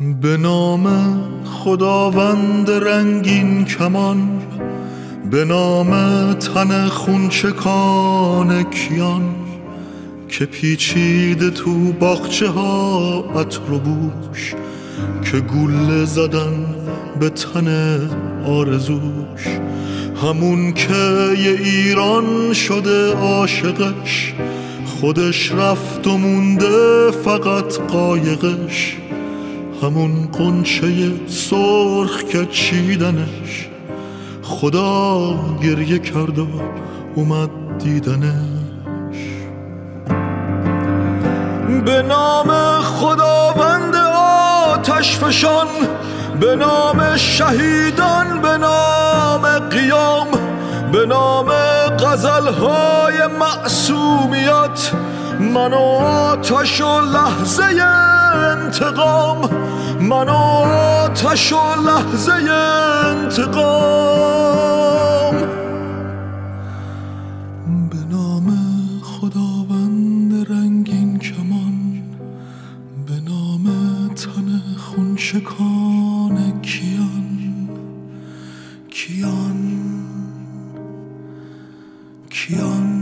به نام خداوند رنگین کمان به نام تن خونچکان کیان که پیچیده تو باغچه ها عطر بوش که گله زدن به تن آرزوش. همون که ایران شده عاشقش خودش رفت و مونده فقط قایقش. همون قنچه سرخ که چیدنش خدا گریه کرد و اومد دیدنش. به نام خداوند آتش فشان به نام شهیدان به نام قیام به نام غزلهای معصومیت. من و آتش و لحظه انتقام من آتش و لحظه انتقام. به نام خداوند رنگین کمان به نام تن خونشکان کیان. کیان کیان.